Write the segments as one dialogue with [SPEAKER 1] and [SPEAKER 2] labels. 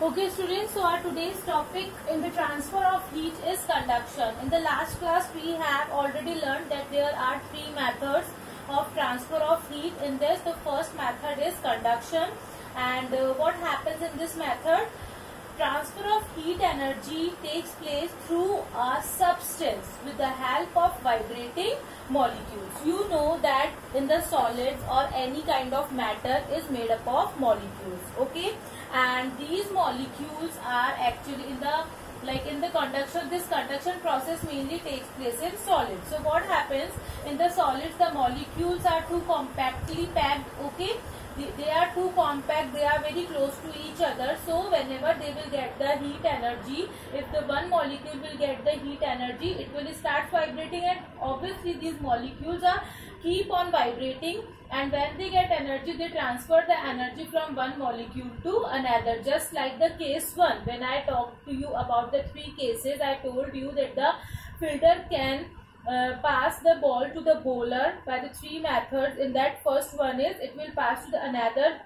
[SPEAKER 1] Okay students, so our today's topic in the transfer of heat is conduction. In the last class we have already learned that there are three methods of transfer of heat. In this the first method is conduction and uh, what happens in this method? Transfer of heat energy takes place through a substance with the help of vibrating molecules. You know that in the solids or any kind of matter is made up of molecules. Okay and these molecules are actually in the like in the conduction this conduction process mainly takes place in solids. So what happens? In the solids the molecules are too compactly packed okay they are too compact they are very close to each other so whenever they will get the heat energy if the one molecule will get the heat energy it will start vibrating and obviously these molecules are keep on vibrating and when they get energy they transfer the energy from one molecule to another just like the case 1 when I talked to you about the three cases I told you that the filter can uh, pass the ball to the bowler by the three methods. In that first one is it will pass to the another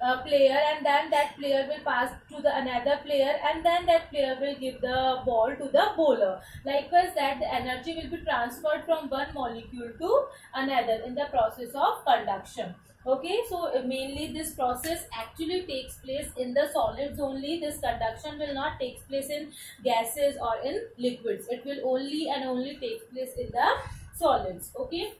[SPEAKER 1] uh, player and then that player will pass to the another player and then that player will give the ball to the bowler. Likewise that the energy will be transferred from one molecule to another in the process of conduction okay so uh, mainly this process actually takes place in the solids only. This conduction will not take place in gases or in liquids. It will only and only take place in the solids. Okay?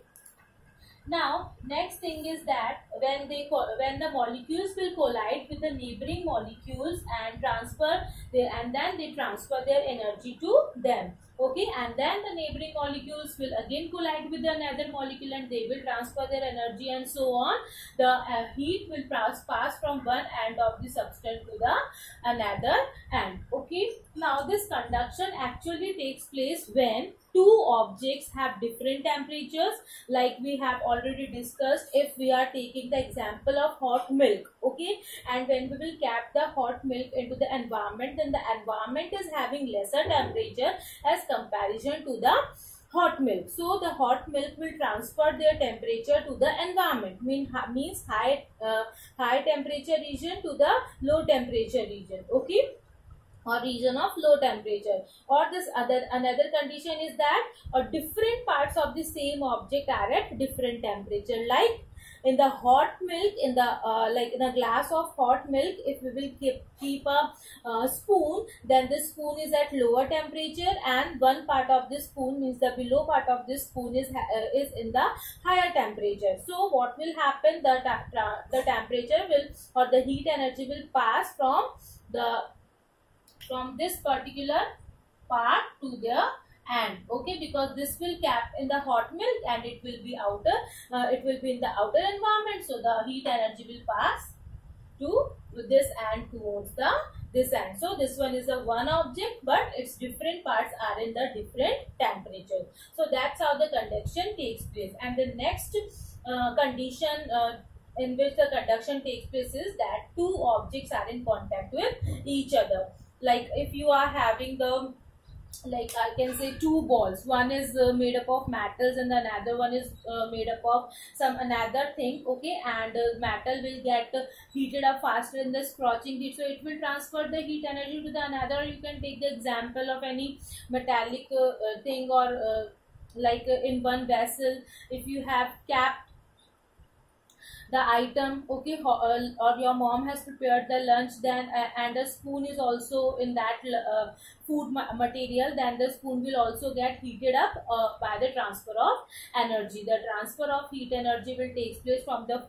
[SPEAKER 1] Now, next thing is that when they when the molecules will collide with the neighboring molecules and transfer their and then they transfer their energy to them. Okay, and then the neighboring molecules will again collide with another molecule and they will transfer their energy and so on. The uh, heat will pass, pass from one end of the substance to the another end. Okay, now this conduction actually takes place when two objects have different temperatures like we have already discussed if we are taking the example of hot milk okay? And when we will cap the hot milk into the environment then the environment is having lesser temperature as comparison to the hot milk. So the hot milk will transfer their temperature to the environment mean means high uh, high temperature region to the low temperature region okay or region of low temperature. Or this other another condition is that uh, different parts of the same object are at different temperature. Like in the hot milk in the uh, like in a glass of hot milk if we will keep, keep a uh, spoon then the spoon is at lower temperature and one part of the spoon means the below part of this spoon is uh, is in the higher temperature. So what will happen? The the temperature will or the heat energy will pass from the from this particular part to the end okay? Because this will cap in the hot milk and it will be outer uh, it will be in the outer environment. So the heat energy will pass to this end towards the this end. So this one is a one object but its different parts are in the different temperature. So that's how the conduction takes place. And the next uh, condition uh, in which the conduction takes place is that two objects are in contact with each other like if you are having the like I can say two balls. One is uh, made up of metals and the another one is uh, made up of some another thing. Okay, and uh, metal will get heated up faster in the scorching heat, so it will transfer the heat energy to the another. You can take the example of any metallic uh, uh, thing or uh, like in one vessel, if you have cap the item okay uh, or your mom has prepared the lunch then uh, and a spoon is also in that uh, food ma material then the spoon will also get heated up uh, by the transfer of energy. The transfer of heat energy will take place from the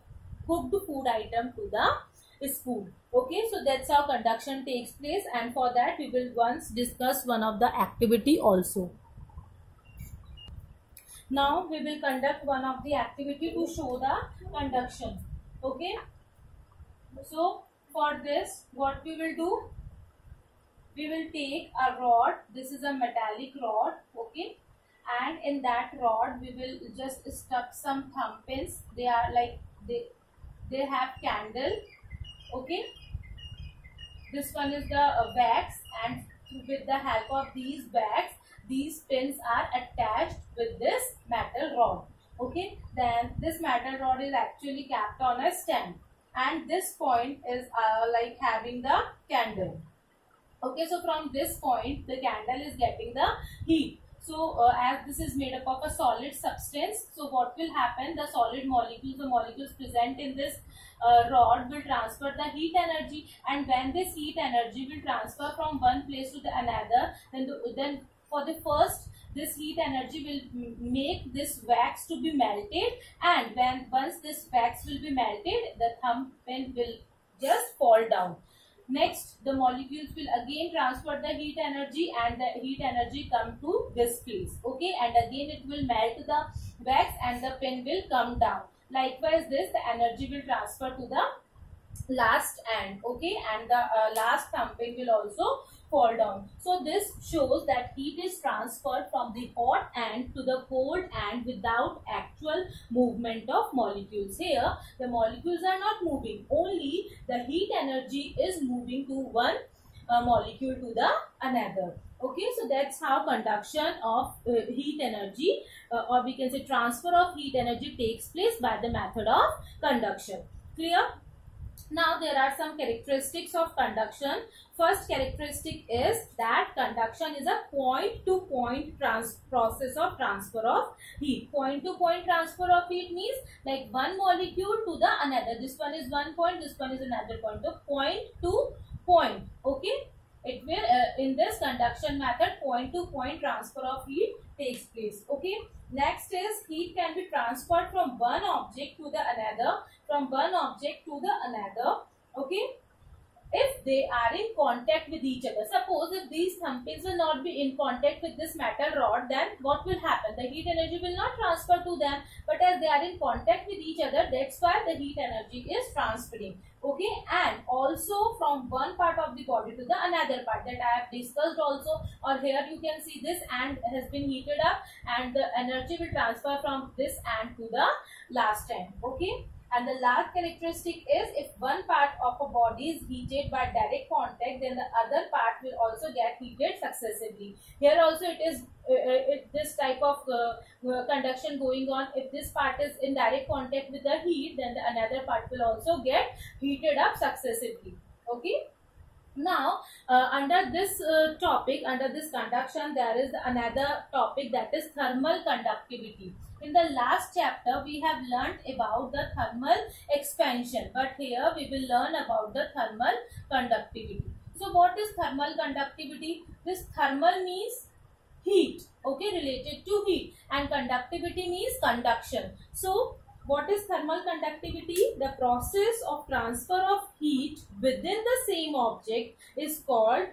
[SPEAKER 1] cooked food item to the spoon okay? So that's how conduction takes place and for that we will once discuss one of the activity also now we will conduct one of the activity to show the conduction. Okay. So for this what we will do? We will take a rod. This is a metallic rod. Okay. And in that rod we will just stuck some thumb pins. They are like they they have candle. Okay. This one is the uh, wax and with the help of these wax these pins are attached with this metal rod okay? Then this metal rod is actually capped on a stand and this point is uh, like having the candle okay? So from this point the candle is getting the heat. So uh, as this is made up of a solid substance so what will happen? The solid molecules the molecules present in this uh, rod will transfer the heat energy and when this heat energy will transfer from one place to the another then the, then for the first this heat energy will make this wax to be melted. And when once this wax will be melted the thumb pin will just fall down. Next the molecules will again transfer the heat energy and the heat energy come to this place. Okay? And again it will melt the wax and the pen will come down. Likewise this the energy will transfer to the last end. Okay? And the uh, last thumb pin will also fall down. So this shows that heat is transferred from the hot end to the cold end without actual movement of molecules. Here the molecules are not moving only the heat energy is moving to one uh, molecule to the another. Okay, so that's how conduction of uh, heat energy uh, or we can say transfer of heat energy takes place by the method of conduction. Clear? Now there are some characteristics of conduction. First characteristic is that conduction is a point to point process of transfer of heat. Point to point transfer of heat means like one molecule to the another. This one is one point, this one is another point. So point to point. Okay. It will uh, in this conduction method point to point transfer of heat takes place. Okay. Next is heat can be transferred from one object to the another from one object to the another okay if they are in contact with each other. Suppose if these thumbprints will not be in contact with this metal rod, then what will happen? The heat energy will not transfer to them, but as they are in contact with each other, that's why the heat energy is transferring. Okay, and also from one part of the body to the another part that I have discussed also, or here you can see this end has been heated up and the energy will transfer from this end to the last end. Okay. And the last characteristic is if one part of a body is heated by direct contact, then the other part will also get heated successively. Here also it is uh, uh, this type of uh, uh, conduction going on. If this part is in direct contact with the heat, then the another part will also get heated up successively. Okay. Now, uh, under this uh, topic, under this conduction, there is another topic that is thermal conductivity. In the last chapter, we have learnt about the thermal expansion. But here, we will learn about the thermal conductivity. So, what is thermal conductivity? This thermal means heat, okay, related to heat. And conductivity means conduction. So, what is thermal conductivity? The process of transfer of heat within the same object is called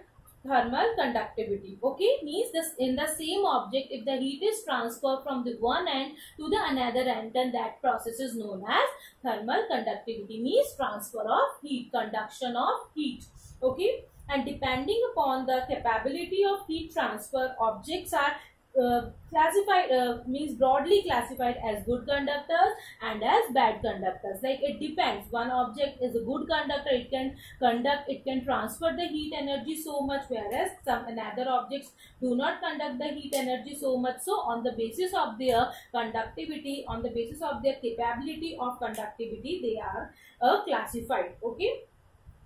[SPEAKER 1] thermal conductivity. Okay, means this in the same object, if the heat is transferred from the one end to the another end, then that process is known as thermal conductivity. Means transfer of heat, conduction of heat. Okay, and depending upon the capability of heat transfer, objects are uh, classified uh, means broadly classified as good conductors and as bad conductors. Like it depends. One object is a good conductor it can conduct it can transfer the heat energy so much whereas some another objects do not conduct the heat energy so much. So on the basis of their conductivity on the basis of their capability of conductivity they are uh, classified. Okay?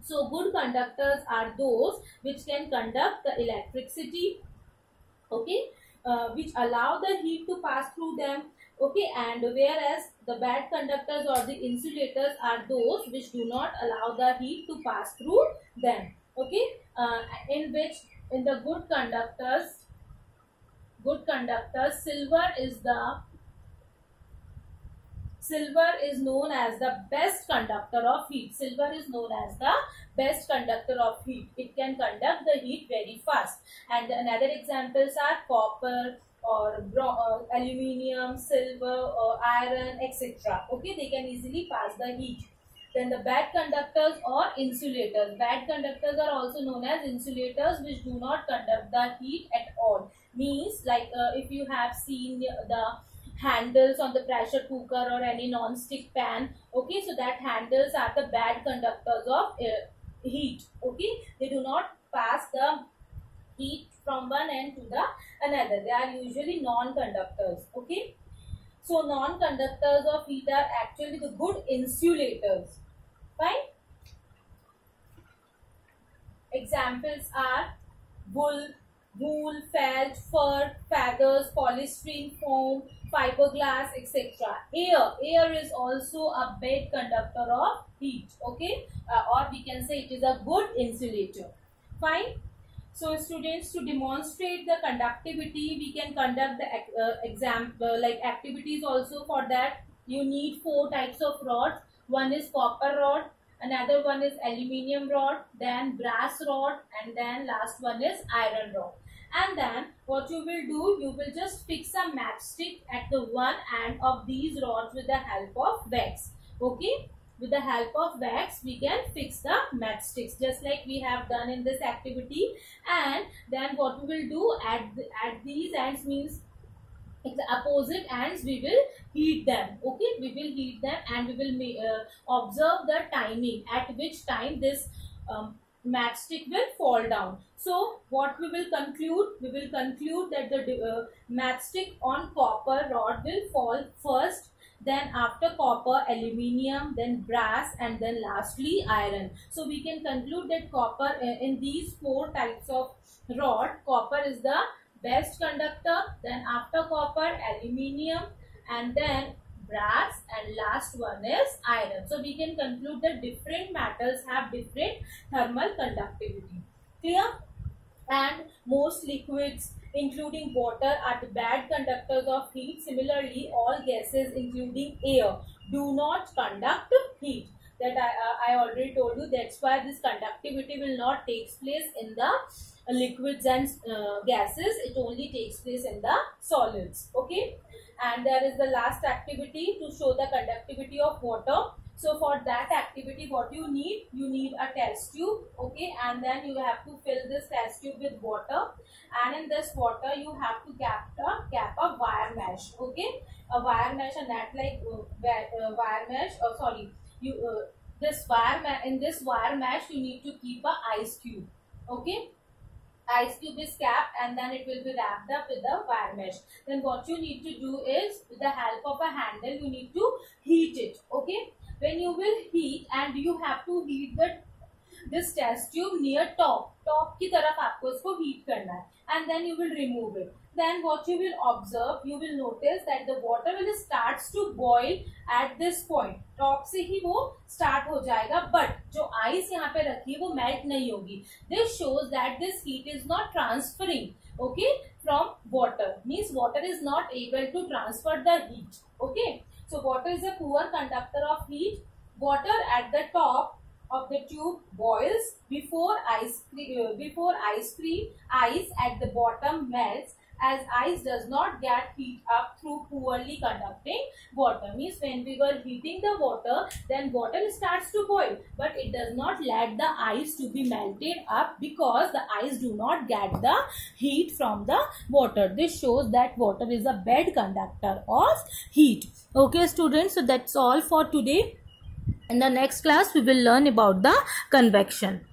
[SPEAKER 1] So good conductors are those which can conduct the electricity. Okay uh, which allow the heat to pass through them okay? And whereas the bad conductors or the insulators are those which do not allow the heat to pass through them okay? Uh, in which in the good conductors good conductors silver is the silver is known as the best conductor of heat silver is known as the best conductor of heat. It can conduct the heat very fast. And another examples are copper or uh, aluminium, silver or iron, etc. Okay, they can easily pass the heat. Then the bad conductors or insulators. Bad conductors are also known as insulators which do not conduct the heat at all. Means like uh, if you have seen the handles on the pressure cooker or any non-stick pan. Okay, so that handles are the bad conductors of uh, heat okay they do not pass the heat from one end to the another they are usually non-conductors okay so non-conductors of heat are actually the good insulators Fine. Examples are wool, wool, felt, fur, feathers, polystyrene foam, fiberglass, etc. Air, air is also a bad conductor of heat, okay? Uh, or we can say it is a good insulator. Fine. So students to demonstrate the conductivity, we can conduct the uh, exam uh, like activities also for that. You need four types of rods. One is copper rod, another one is aluminium rod, then brass rod and then last one is iron rod. And then what you will do, you will just fix a matchstick at the one end of these rods with the help of wax. Okay? With the help of wax we can fix the matchsticks just like we have done in this activity. And then what we will do at, the, at these ends means the opposite ends we will heat them. Okay? We will heat them and we will uh, observe the timing at which time this um, matchstick will fall down. So what we will conclude? We will conclude that the uh, matchstick on copper rod will fall first then after copper aluminium then brass and then lastly iron. So we can conclude that copper uh, in these four types of rod copper is the best conductor then after copper aluminium and then brass and last one is iron so we can conclude that different metals have different thermal conductivity clear and most liquids including water are the bad conductors of heat. Similarly, all gases including air do not conduct heat. That I, uh, I already told you. That's why this conductivity will not take place in the liquids and uh, gases. It only takes place in the solids. Okay. And there is the last activity to show the conductivity of water. So for that activity, what you need? You need a test tube, okay, and then you have to fill this test tube with water, and in this water you have to cap a cap a wire mesh, okay, a wire mesh, and that like uh, uh, wire mesh. Oh, sorry, you uh, this wire in this wire mesh you need to keep a ice cube, okay ice cube is capped and then it will be wrapped up with the wire mesh. Then what you need to do is with the help of a handle you need to heat it. Okay when you will heat and you have to heat the this test tube near top top की तरफ़ आपको इसको heat करना है and then you will remove it then what you will observe you will notice that the water will starts to boil at this point top से ही वो start हो जाएगा but जो आइस यहाँ पे रखी है वो मेल्ट नहीं होगी। This shows that this heat is not transferring okay from water means water is not able to transfer the heat okay so water is a poor conductor of heat water at the top of the tube boils before ice cream, uh, before ice cream ice at the bottom melts as ice does not get heat up through poorly conducting water. Means when we were heating the water, then water starts to boil. But it does not let the ice to be melted up because the ice do not get the heat from the water. This shows that water is a bad conductor of heat. Okay students, so that's all for today. In the next class, we will learn about the convection.